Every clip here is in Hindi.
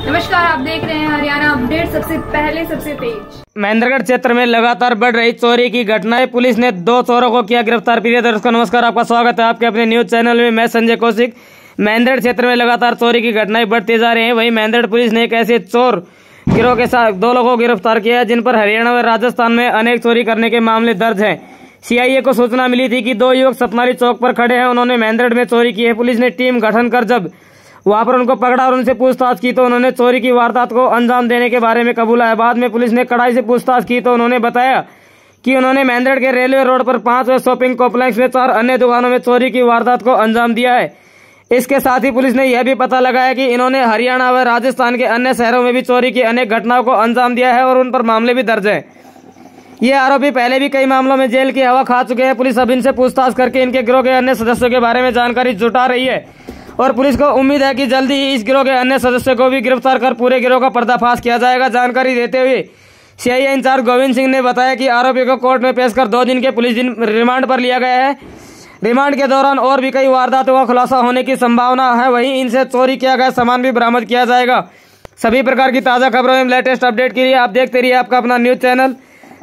नमस्कार, आप देख रहे हैं हरियाणा अपडेट सबसे पहले, सबसे तेज। महेंद्रगढ़ क्षेत्र में लगातार बढ़ रही चोरी की घटनाएँ। पुलिस ने दो चोरों को किया गिरफ़्तार। प्रिय दर्शकों, नमस्कार, आपका स्वागत है आपके अपने न्यूज़ चैनल में। मैं संजय कौशिक। महेंद्रगढ़ क्षेत्र में लगातार चोरी की घटनाएँ बढ़ती जा रही हैं। वही महेंद्रगढ़ पुलिस ने एक ऐसे चोर गिरोह के साथ दो लोगों को गिरफ़्तार किया है, जिन पर हरियाणा व राजस्थान में अनेक चोरी करने के मामले दर्ज हैं। सीआईए को सूचना मिली थी कि दो युवक सतनाली चौक पर खड़े हैं। उन्होंने महेंद्रगढ़ में चोरी की है। पुलिस ने टीम गठन कर जब वहाँ पर उनको पकड़ा और उनसे पूछताछ की तो उन्होंने चोरी की वारदात को अंजाम देने के बारे में कबूला है। बाद में पुलिस ने कड़ाई से पूछताछ की तो उन्होंने बताया कि उन्होंने महेंद्रगढ़ के रेलवे रोड पर पाँच व शॉपिंग कॉम्प्लेक्स में चार अन्य दुकानों में चोरी की वारदात को अंजाम दिया है। इसके साथ ही पुलिस ने यह भी पता लगाया कि इन्होंने हरियाणा व राजस्थान के अन्य शहरों में भी चोरी की अनेक घटनाओं को अंजाम दिया है और उन पर मामले भी दर्ज है। ये आरोपी पहले भी कई मामलों में जेल की हवा खा चुके हैं। पुलिस अब इनसे पूछताछ करके इनके गिरोह के अन्य सदस्यों के बारे में जानकारी जुटा रही है। और पुलिस को उम्मीद है कि जल्दी ही इस गिरोह के अन्य सदस्यों को भी गिरफ़्तार कर पूरे गिरोह का पर्दाफाश किया जाएगा। जानकारी देते हुए सीआईए इंचार्ज गोविंद सिंह ने बताया कि आरोपी को कोर्ट में पेश कर दो दिन के पुलिस रिमांड पर लिया गया है। रिमांड के दौरान और भी कई वारदातों का खुलासा होने की संभावना है। वहीं इनसे चोरी किया गया सामान भी बरामद किया जाएगा। सभी प्रकार की ताज़ा खबरों एवं लेटेस्ट अपडेट के लिए आप देखते रहिए आपका अपना न्यूज़ चैनल।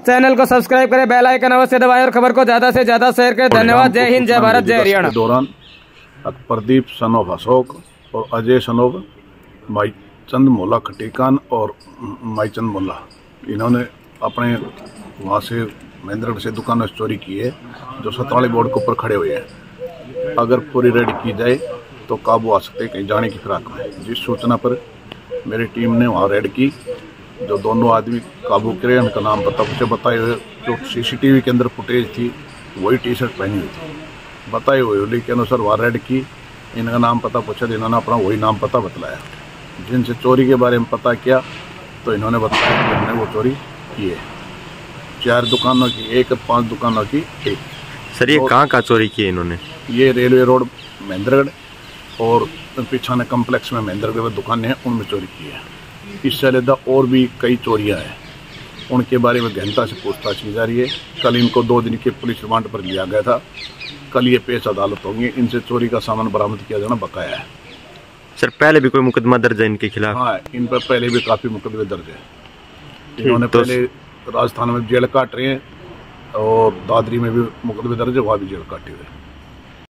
चैनल को सब्सक्राइब करें, बेल आइकन अवश्य दबाएँ और खबर को ज़्यादा से ज़्यादा शेयर करें। धन्यवाद। जय हिंद, जय भारत, जय हरियाणा। दौरान प्रदीप सन ऑफ़ अशोक और अजय सन ऑफ़ माई चंद मोला खटीकान और माई चंद मोला इन्होंने अपने वहाँ से महेंद्रगढ़ से दुकान चोरी की है, जो सतराली बोर्ड के ऊपर खड़े हुए हैं। अगर पूरी रेड की जाए तो काबू आ सकते कहीं जाने की फिराक में। जिस सूचना पर मेरी टीम ने वहाँ रेड की, जो दोनों आदमी काबू करे, उनका नाम पता मुझे बताए हुए जो सीसीटीवी के अंदर फुटेज थी, वही टी शर्ट पहनी हुई थी। बताए हुए होली के अनुसार वहाँ रेड की इनका नाम पता पूछा तो इन्होंने अपना वही नाम पता बतलाया। जिनसे चोरी के बारे में पता किया तो इन्होंने बताया कि हमने वो चोरी की है। चार दुकानों की एक पाँच दुकानों की एक। सर ये कहाँ का चोरी की है इन्होंने? ये रेलवे रोड महेंद्रगढ़ और पिछाने कम्प्लेक्स में महेंद्रगढ़ में दुकानें हैं उनमें चोरी की है। इससे अलहदा और भी कई चोरियाँ हैं। उनके बारे में गहनता से पूछताछ की जा रही है। कल इनको दो दिन के पुलिस रिमांड पर लिया गया था। कल ये पेश अदालत होंगी। इनसे चोरी का सामान बरामद किया जाना बकाया है। सर पहले भी कोई मुकदमा दर्ज है इनके खिलाफ? हाँ इन पर पहले भी काफ़ी मुकदमे दर्ज है। इन्होंने तो- पहले राजस्थान में जेल काट रहे हैं और दादरी में भी मुकदमे दर्ज है वहाँ भी जेल काटे हुए